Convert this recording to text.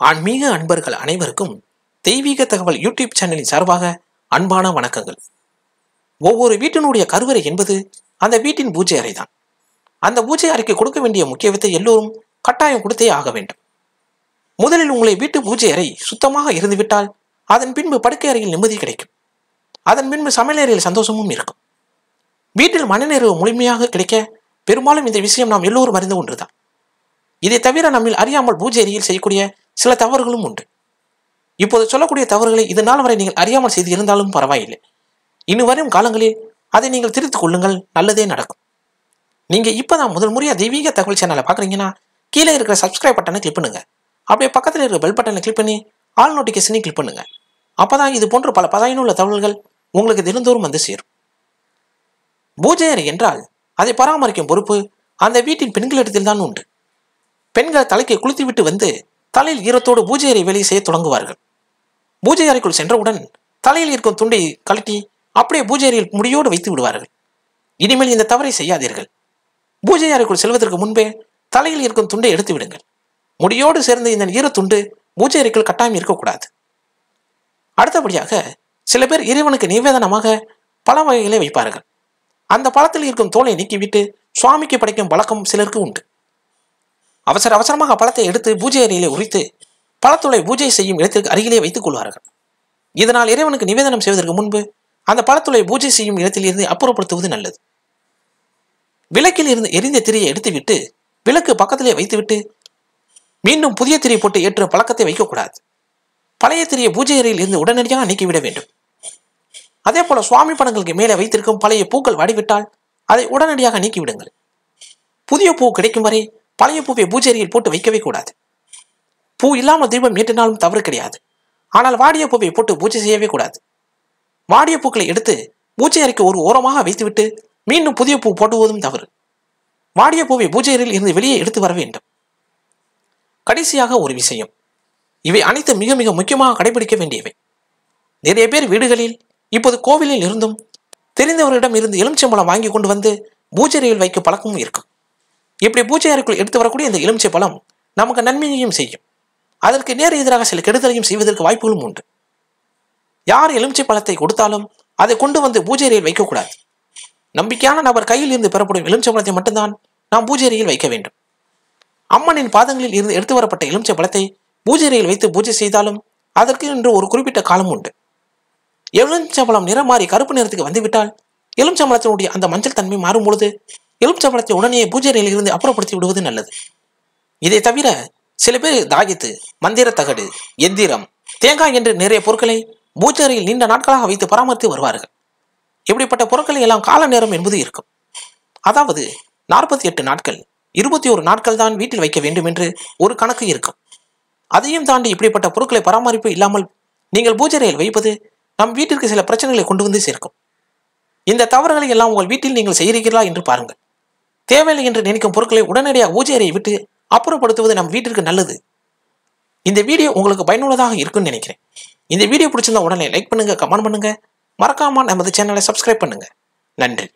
ஆன்மீக அன்பர்கள் அனைவருக்கும் தெய்வீக தகவல் யூடியூப் சேனலின் சார்பாக அன்பான வணக்கங்கள். ஒவ்வொரு வீட்டினுடைய கருவறை என்பது அந்த வீட்டின் பூஜை அறை தான் அந்த பூஜை அறைக்கு கொடுக்க வேண்டிய முக்கியத்தை எல்லோரும் கட்டாயம் கொடுத்தே ஆக வேண்டும். முதலில் உங்களை வீட்டு பூஜை அறை சுத்தமாக இருந்துவிட்டால் அதன் பின்பு படுக்கை அறையில் நிம்மதி கிடைக்கும். அதன் பின்பு சமையலறையில் சந்தோஷமும் இருக்கும். வீட்டில் மனநிறைவு முழுமையாக கிடைக்க பெரும்பாலும் இந்த விஷயம் நாம் எல்லோரும் அறிந்த ஒன்றுதான். இதை தவிர நம்மில் அறியாமல் பூஜை அறையில் செய்யக்கூடிய சில தவறுகளும் உண்டு. இப்போது சொல்லக்கூடிய தவறுகளை இது நாள் வரை நீங்கள் அறியாமல் செய்து இருந்தாலும் பரவாயில்லை. இனி வரும் காலங்களில் அதை நீங்கள் திருத்திக் கொள்ளுங்கள் நல்லதே நடக்கும். நீங்கள் இப்போ தான் முதல் முறையாக தெய்வீக தகவல் சேனலை பார்க்குறீங்கன்னா கீழே இருக்கிற சப்ஸ்கிரைப் பட்டனை கிளிக் பண்ணுங்க. அப்படியே பக்கத்தில் இருக்கிற பெல் பட்டனை கிளிக் பண்ணி ஆல் நோட்டிஃபிகேஷனையும் கிளிக் பண்ணுங்க. அப்பதான் இது போன்ற பல பதாயினுள்ள தகவல்கள் உங்களுக்கு தினந்தோறும் வந்து சேரும். பூஜை அறை என்றால் அதை பராமரிக்கும் பொறுப்பு அந்த வீட்டின் பெண்களிடத்தில் தான் உண்டு. பெண்கள் தலைக்கு குளித்துவிட்டு வந்து தலையில் ஈரத்தோடு பூஜை அறை வேலையை செய்ய தொடங்குவார்கள். பூஜை அறைக்குள் சென்றவுடன் தலையில் இருக்கும் துண்டை கழட்டி அப்படியே பூஜை அறையில் முடியோடு வைத்து விடுவார்கள். இனிமேல் இந்த தவறை செய்யாதீர்கள். பூஜை அறைக்குள் செல்வதற்கு முன்பே தலையில் இருக்கும் துண்டை எடுத்து விடுங்கள். முடியோடு சேர்ந்த இந்த ஈரத்துண்டு பூஜை அறைக்குள் கட்டாயம் இருக்கக்கூடாது. அடுத்தபடியாக சில பேர் இறைவனுக்கு நிவேதனமாக பல வகைகளை வைப்பார்கள். அந்த பழத்தில் இருக்கும் தோலை நீக்கிவிட்டு சுவாமிக்கு படைக்கும் பழக்கம் சிலருக்கு உண்டு. அவசர அவசரமாக பழத்தை எடுத்து பூஜை அறையிலே உரித்து பழத்துளை பூஜை செய்யும் இடத்திற்கு அருகிலே வைத்துக் கொள்வார்கள். இதனால் இறைவனுக்கு நிவேதனம் செய்வதற்கு முன்பு அந்த பழத்துளை பூஜை செய்யும் இடத்தில் இருந்து அப்புறப்படுத்துவது நல்லது. விளக்கில் இருந்து எரிந்த திரியை எடுத்துவிட்டு விளக்கு பக்கத்திலே வைத்துவிட்டு மீண்டும் புதிய திரி போட்டு ஏற்ற பழக்கத்தை வைக்கக்கூடாது. பழைய திரியை பூஜை அறையில் இருந்து உடனடியாக நீக்கிவிட வேண்டும். அதே போல சுவாமி படங்களுக்கு மேலே வைத்திருக்கும் பழைய பூக்கள் வாடிவிட்டால் அதை உடனடியாக நீக்கிவிடுங்கள் புதிய பூ கிடைக்கும் வரை பழைய பூவை பூஜை போட்டு வைக்கவே கூடாது. பூ இல்லாமல் தீபம் ஏற்றினாலும் தவறு கிடையாது. ஆனால் வாடிய பூவை போட்டு பூஜை செய்யவே கூடாது. வாடிய பூக்களை எடுத்து பூஜை அறைக்கு ஒரு ஓரமாக வைத்துவிட்டு மீண்டும் புதிய பூ போட்டுவதும் தவறு. வாடிய பூவை பூஜை அறையில் இருந்து வெளியே எடுத்து வர வேண்டும். கடைசியாக ஒரு விஷயம். இவை அனைத்து மிக மிக முக்கியமாக கடைபிடிக்க வேண்டியவை. நிறைய பேர் வீடுகளில் இப்போது கோவிலில் இருந்தும் தெரிந்தவரிடம் இருந்து எலுமிச்சம்பழம் வாங்கி கொண்டு வந்து பூஜை அறையில் வைக்க பழக்கமும் இருக்கும். இப்படி பூஜை அறைக்குள் எடுத்து வரக்கூடிய இந்த எலுமிச்சை பழம் நமக்கு நன்மையையும் செய்யும். அதற்கு நேர் எதிராக சில கெடுதலையும் செய்வதற்கு வாய்ப்புகளும் உண்டு. யார் எலுமிச்சை பழத்தை கொடுத்தாலும் அதை கொண்டு வந்து பூஜை அறையில் வைக்கக்கூடாது. நம்பிக்கையான நபர் கையில் இருந்து பெறப்படும் எலுமிச்சை பழத்தை மட்டும்தான் நாம் பூஜை அறையில் வைக்க வேண்டும். அம்மனின் பாதங்களில் இருந்து எடுத்து வரப்பட்ட எலுமிச்சை பழத்தை பூஜை அறையில் வைத்து பூஜை செய்தாலும் அதற்கு என்று ஒரு குறிப்பிட்ட காலம் உண்டு. எலுமிச்சம்பழம் நிறம் மாறி கருப்பு நிறத்துக்கு வந்துவிட்டால் எலுமிச்சம்பழத்தினுடைய அந்த மஞ்சள் தன்மை மாறும் பொழுது எலுமிச்சம்பழத்தை உடனே பூஜை அறையில் அப்புறப்படுத்தி விடுவது நல்லது. இதை தவிர சில பேர் தாகித்து மந்திர தகடு எந்திரம் தேங்காய் என்று நிறைய பொருட்களை பூஜை அறையில் நீண்ட நாட்களாக வைத்து பராமரித்து வருவார்கள். இப்படிப்பட்ட பொருட்களை எல்லாம் கால நேரம் என்பது இருக்கும். அதாவது நாற்பத்தி எட்டு நாட்கள் இருபத்தி ஒரு நாட்கள் தான் வீட்டில் வைக்க வேண்டும் என்று ஒரு கணக்கு இருக்கும். அதையும் தாண்டி இப்படிப்பட்ட பொருட்களை பராமரிப்பு இல்லாமல் நீங்கள் பூஜரையில் வைப்பது நம் வீட்டிற்கு சில பிரச்சனைகளை கொண்டு வந்து சேர்க்கும். இந்த தவறுகளை எல்லாம் உங்கள் வீட்டில் நீங்கள் செய்கிறீர்களா என்று பாருங்கள். தேவையில்லை என்று நினைக்கும் பொருட்களை உடனடியாக பூஜை அறையை விட்டு அப்புறப்படுத்துவது நம் வீட்டிற்கு நல்லது. இந்த வீடியோ உங்களுக்கு பயனுள்ளதாக இருக்கும்னு நினைக்கிறேன். இந்த வீடியோ பிடிச்சிருந்தா உடனே லைக் பண்ணுங்கள் கமெண்ட் பண்ணுங்கள் மறக்காமல் நமது சேனலை சப்ஸ்கிரைப் பண்ணுங்கள் நன்றி.